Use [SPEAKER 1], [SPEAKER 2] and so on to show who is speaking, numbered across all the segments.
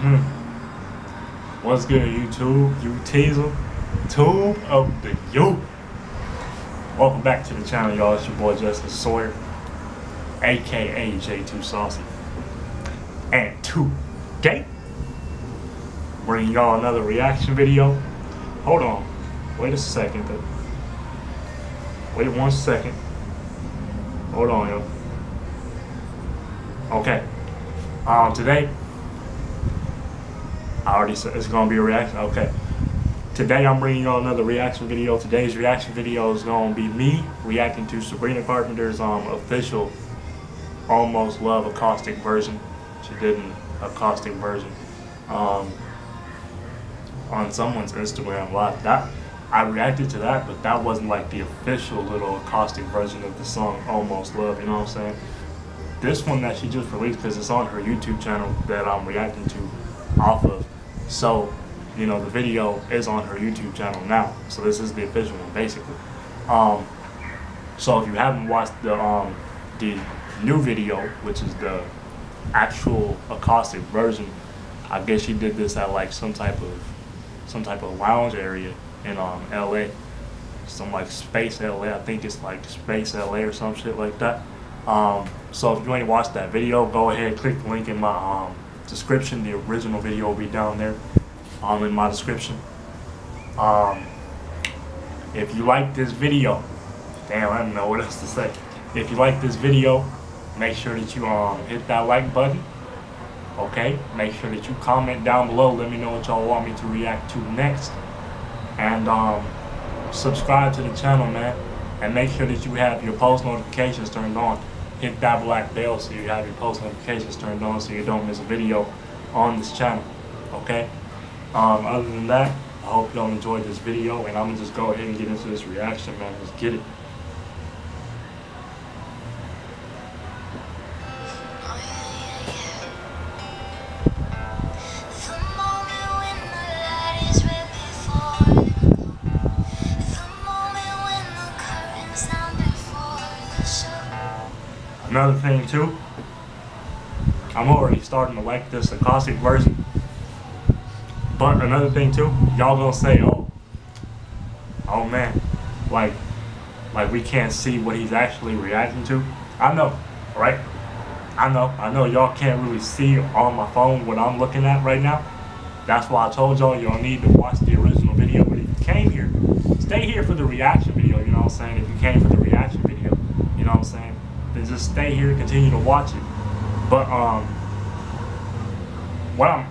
[SPEAKER 1] What's good, YouTube? You teaser, tube of the youth. Welcome back to the channel, y'all. It's your boy Jesten Sawyer, aka J2 Saucy. And today, bringing y'all another reaction video. Hold on, wait a second. Though. Wait one second. Hold on, yo. Okay. Um, today, I already said it's gonna be a reaction. Okay. Today I'm bringing y'all another reaction video. Today's reaction video is gonna be me reacting to Sabrina Carpenter's um official Almost Love acoustic version. She did an acoustic version um, on someone's Instagram live. That I reacted to that, but that wasn't like the official little acoustic version of the song Almost Love. You know what I'm saying? This one that she just released because it's on her YouTube channel that I'm reacting to off of. So, you know, the video is on her YouTube channel now. So this is the official one, basically. Um, so if you haven't watched the um, the new video, which is the actual acoustic version, I guess she did this at like some type of some type of lounge area in um, LA. Some like Space LA, I think it's like Space LA or some shit like that. Um, so if you ain't watched that video, go ahead, click the link in my um, description. The original video will be down there um, in my description. Um, if you like this video, damn, I don't know what else to say. If you like this video, make sure that you um, hit that like button. Okay, make sure that you comment down below. Let me know what y'all want me to react to next. And um, subscribe to the channel, man. And make sure that you have your post notifications turned on hit that black bell so you have your post notifications turned on so you don't miss a video on this channel. Okay? Um, other than that, I hope y'all enjoyed this video and I'm gonna just go ahead and get into this reaction, man. Let's get it. Another thing too, I'm already starting to like this acoustic version. But another thing too, y'all gonna say, oh, oh man, like, like we can't see what he's actually reacting to. I know, right? I know, I know y'all can't really see on my phone what I'm looking at right now. That's why I told y'all y'all need to watch the original video. But if you came here, stay here for the reaction video, you know what I'm saying? If you came for the reaction video, you know what I'm saying? Then just stay here, and continue to watch it. But um, what I'm,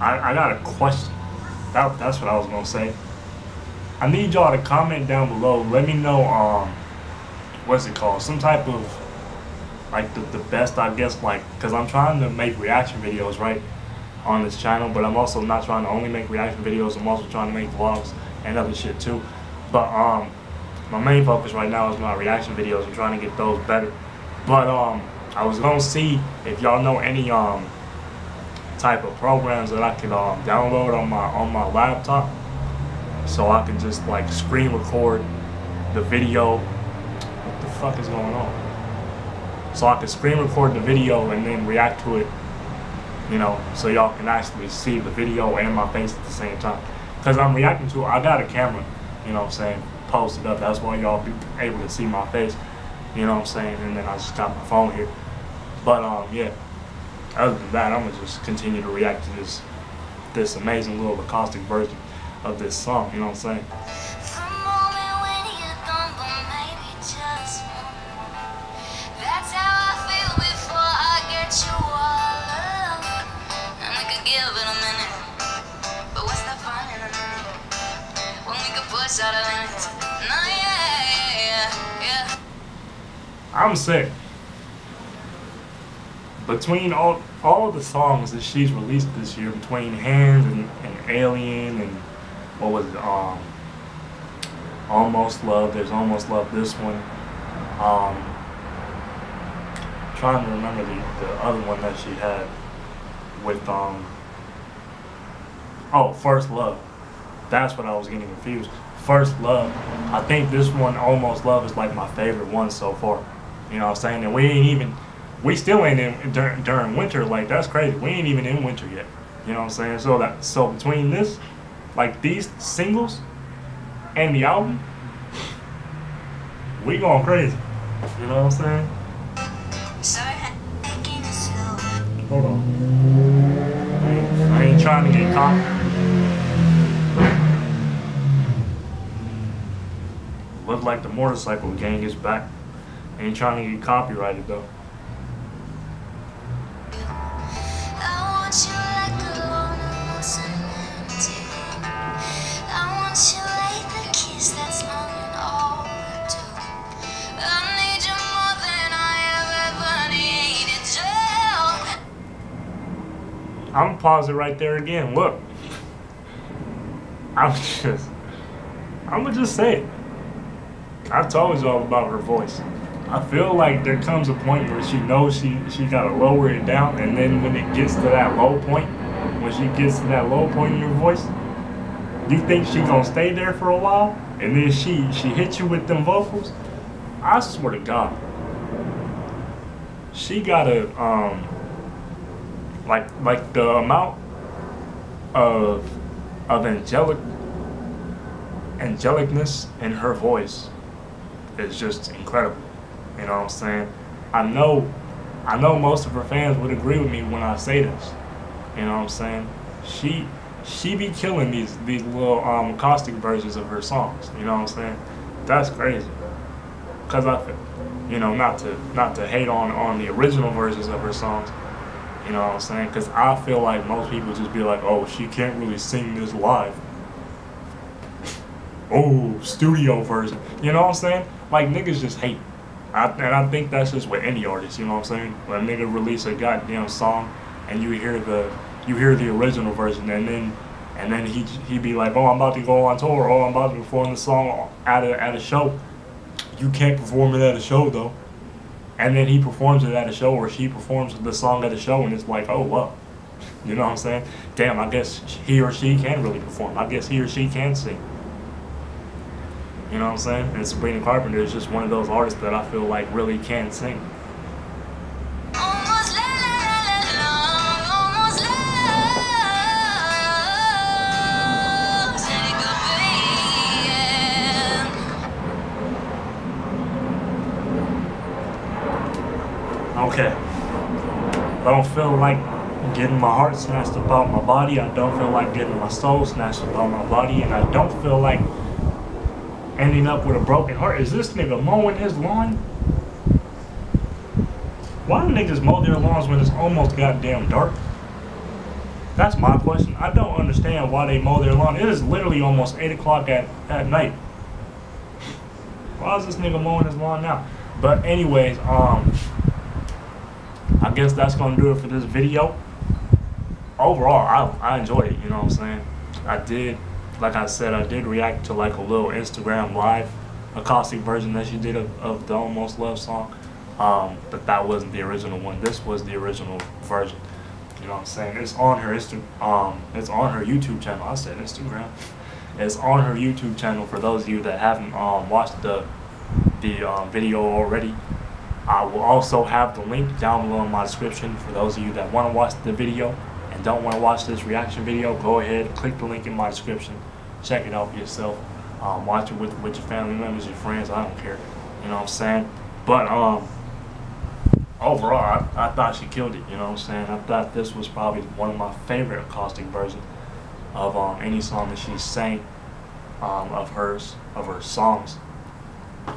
[SPEAKER 1] I, I got a question. That, that's what I was gonna say. I need y'all to comment down below. Let me know um, what's it called? Some type of like the, the best, I guess, like, cause I'm trying to make reaction videos, right, on this channel. But I'm also not trying to only make reaction videos. I'm also trying to make vlogs and other shit too. But um, my main focus right now is my reaction videos. I'm trying to get those better. But um, I was gonna see if y'all know any um type of programs that I could um download on my on my laptop, so I can just like screen record the video. What the fuck is going on? So I can screen record the video and then react to it. You know, so y'all can actually see the video and my face at the same time. Cause I'm reacting to it. I got a camera. You know what I'm saying? Posted up. That's why y'all be able to see my face. You know what I'm saying? And then I just got my phone here. But um, yeah. Other than that, I'm gonna just continue to react to this this amazing little acoustic version of this song. You know what I'm saying? I'm sick. Between all all the songs that she's released this year, between Hands and, and Alien and what was it, um, Almost Love, there's Almost Love this one. Um, trying to remember the, the other one that she had with um oh First Love. That's what I was getting confused. First Love. I think this one, Almost Love, is like my favorite one so far. You know what I'm saying? And we ain't even, we still ain't in during, during winter. Like that's crazy. We ain't even in winter yet. You know what I'm saying? So that so between this, like these singles, and the album, we going crazy. You know what I'm saying? Hold on. I ain't, I ain't trying to get caught. Look like the motorcycle gang is back. Ain't trying to get copyrighted though. I'm gonna pause it right there again. Look, I'm just, I'm gonna just say it. I've told you all about her voice. I feel like there comes a point where she knows she she gotta lower it down, and then when it gets to that low point, when she gets to that low point in your voice, do you think she gonna stay there for a while, and then she she hits you with them vocals. I swear to God, she gotta um like like the amount of of angelic angelicness in her voice is just incredible. You know what I'm saying? I know I know most of her fans would agree with me when I say this. You know what I'm saying? She she be killing these these little um, acoustic versions of her songs. You know what I'm saying? That's crazy. Cause I, you know, not to not to hate on on the original versions of her songs, you know what I'm saying? Because I feel like most people just be like, oh, she can't really sing this live. oh, studio version. You know what I'm saying? Like, niggas just hate. I, and I think that's just with any artist, you know what I'm saying? When a nigga release a goddamn song and you hear the you hear the original version and then and then he he be like, oh, I'm about to go on tour, oh, I'm about to perform the song at a at a show. You can't perform it at a show though. And then he performs it at a show or she performs the song at a show and it's like oh well. You know what i'm saying? Damn i guess he or she can really perform. I guess he or she can sing you know what i'm saying and sabrina carpenter is just one of those artists that i feel like really can sing okay. I don't feel like getting my heart snatched about my body. I don't feel like getting my soul snatched about my body. And I don't feel like ending up with a broken heart. Is this nigga mowing his lawn? Why do niggas mow their lawns when it's almost goddamn dark? That's my question. I don't understand why they mow their lawn. It is literally almost 8 o'clock at, at night. Why is this nigga mowing his lawn now? But anyways, um, I guess that's gonna do it for this video. Overall, I, I enjoyed it, you know what I'm saying? I did, like I said, I did react to like a little Instagram live acoustic version that she did of, of the Almost Love song. Um, but that wasn't the original one. This was the original version. You know what I'm saying? It's on her Insta um it's on her YouTube channel. I said Instagram. It's on her YouTube channel for those of you that haven't um watched the the um, video already. I will also have the link down below in my description for those of you that want to watch the video don't want to watch this reaction video. Go ahead, click the link in my description, check it out for yourself. Um, watch it with, with your family members, your friends, I don't care. You know what I'm saying? But um, overall, I, I thought she killed it. You know what I'm saying? I thought this was probably one of my favorite acoustic versions of um, any song that she sang um, of hers, of her songs.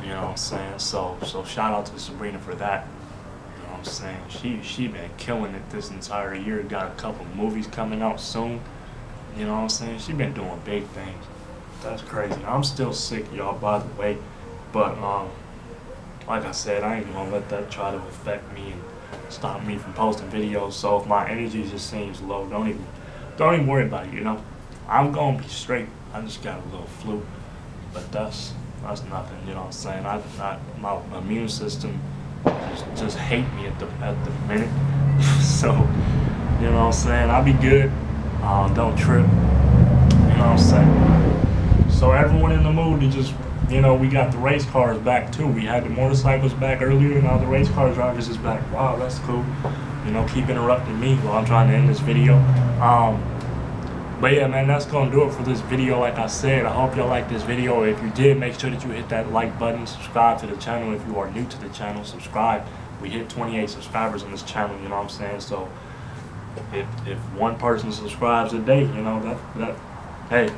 [SPEAKER 1] You know what I'm saying? So so shout out to Sabrina for that. I'm saying? She she been killing it this entire year. Got a couple movies coming out soon. You know what I'm saying? She been doing big things. That's crazy. I'm still sick, y'all, by the way. But um like I said, I ain't gonna let that try to affect me and stop me from posting videos. So if my energy just seems low, don't even don't even worry about it, you know? I'm gonna be straight. I just got a little flu. But that's that's nothing, you know what I'm saying? I, I my immune system just, just hate me at the at the minute. so, you know what I'm saying? I'll be good. Uh, don't trip. You know what I'm saying? So everyone in the mood to just you know, we got the race cars back too. We had the motorcycles back earlier, now the race car drivers is back. Wow, that's cool. you know, keep interrupting me while I'm trying to end this video. Um, but yeah, man, that's gonna do it for this video. Like I said, I hope y'all like this video. If you did, make sure that you hit that like button, subscribe to the channel. If you are new to the channel, subscribe. We hit 28 subscribers on this channel, you know what I'm saying? So if if one person subscribes a day, you know, that that hey,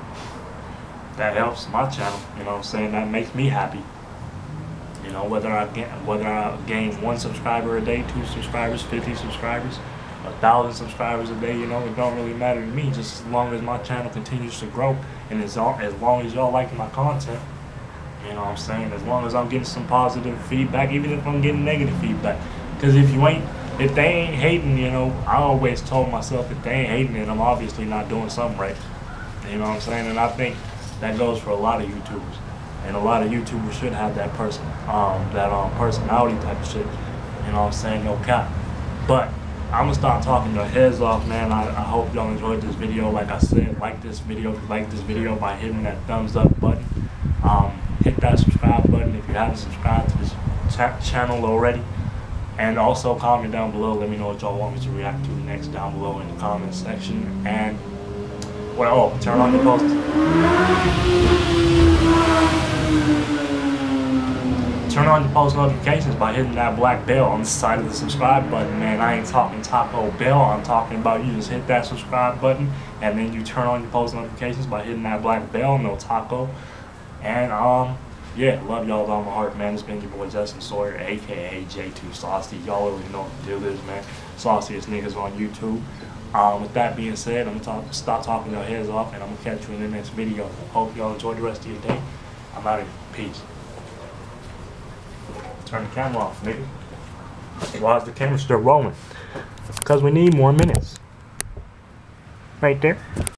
[SPEAKER 1] that helps my channel, you know what I'm saying? That makes me happy. You know, whether I get whether I gain one subscriber a day, two subscribers, 50 subscribers, a thousand subscribers a day, you know, it don't really matter to me. Just as long as my channel continues to grow, and as long as, long as y'all like my content, you know what I'm saying. As long as I'm getting some positive feedback, even if I'm getting negative feedback, because if you ain't, if they ain't hating, you know, I always told myself if they ain't hating it, I'm obviously not doing something right. You know what I'm saying? And I think that goes for a lot of YouTubers and a lot of YouTubers should have that person, um, that um, personality type of shit. You know what I'm saying? No cap. But I'm gonna start talking your heads off, man. I, I hope y'all enjoyed this video. Like I said, like this video, like this video by hitting that thumbs up button. Um, hit that subscribe button if you haven't subscribed to this channel already. And also comment down below. Let me know what y'all want me to react to next down below in the comment section. And well, oh, turn on the post. Turn on your post notifications by hitting that black bell on the side of the subscribe button, man. I ain't talking Taco Bell. I'm talking about you just hit that subscribe button and then you turn on your post notifications by hitting that black bell, no taco. And um, yeah, love y'all with all my heart, man. It's been your boy Jesten Sawyer, aka J2 Saucy. Y'all already know what the deal is, man. Sauciest niggas on YouTube. Um, with that being said, I'm gonna talk, stop talking your heads off, and I'm gonna catch you in the next video. Hope y'all enjoy the rest of your day. I'm out of here. Peace. Turn the camera off, nigga. Why is the camera still rolling? Because we need more minutes. Right there.